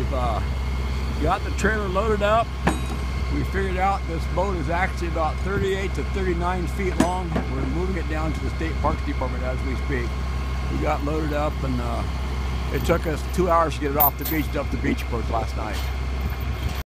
we've uh, got the trailer loaded up. We figured out this boat is actually about 38 to 39 feet long. We're moving it down to the State Parks Department as we speak. We got loaded up and uh, it took us two hours to get it off the beach, up the beach boat last night.